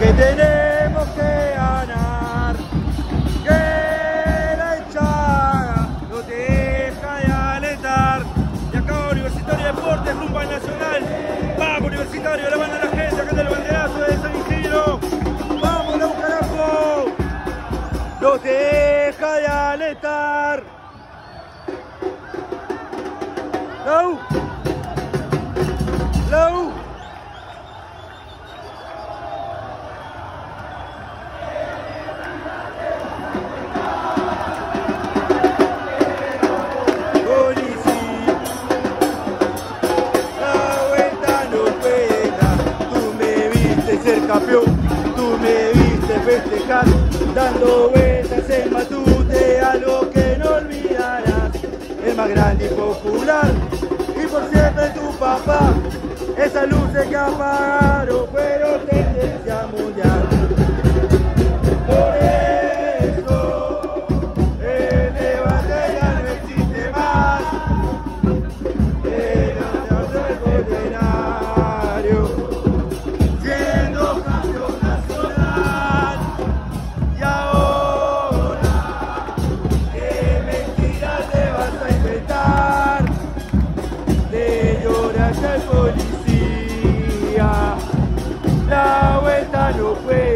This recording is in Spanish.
que tenemos que ganar. Que la hinchada no te deja de alentar. Y acá Universitario de Deportes rumbo al Nacional. Vamos Universitario, la banda de la gente, acá está el banderazo de San Isidro. Vamos, la carajo. No te deja de alentar. Lau. Lau. Campeón, tú me viste festejar, dando vueltas en Matute, algo que no olvidarás, el más grande y popular, y por siempre tu papá, esas luces que apagaron fueron tendencia mundial. 我会。